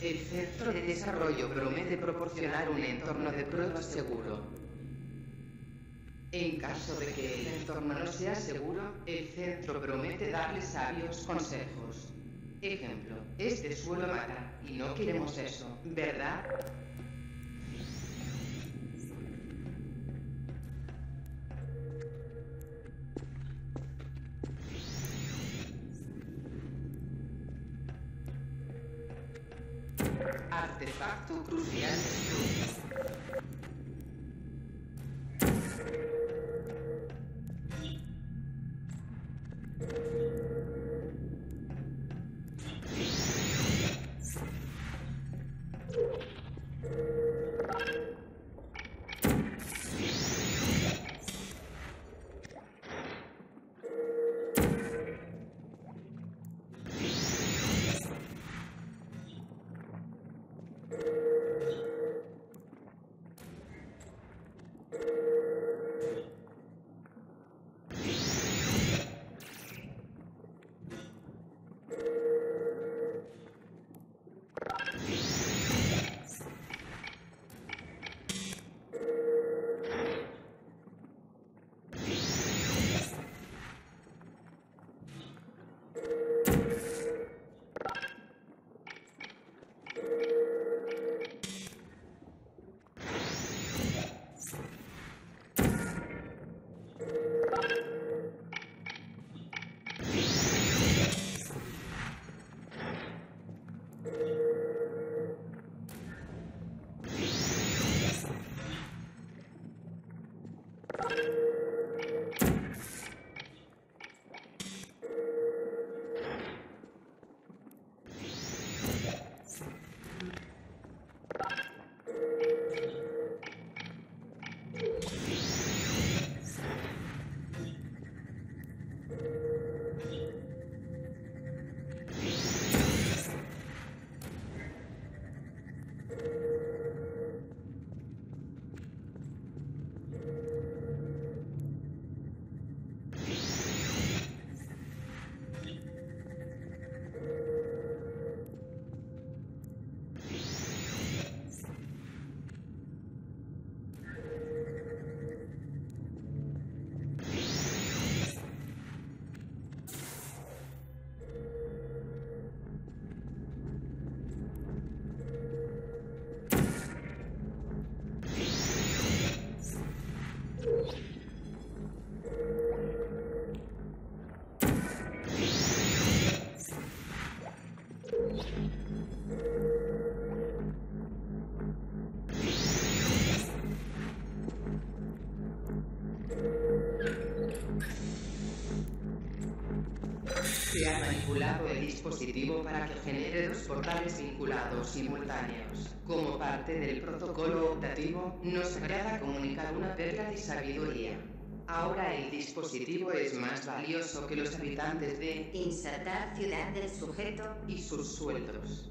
El Centro de Desarrollo promete proporcionar un entorno de prueba seguro. En caso de que el entorno no sea seguro, el centro promete darle sabios consejos. Ejemplo, este suelo mata y no queremos eso, ¿verdad? Artefacto crucial Se ha manipulado el dispositivo para que genere dos portales vinculados simultáneos. Como parte del protocolo optativo, nos agrada comunicar una perla de sabiduría. Ahora el dispositivo es más valioso que los habitantes de Insertar ciudad del sujeto. y sus sueldos.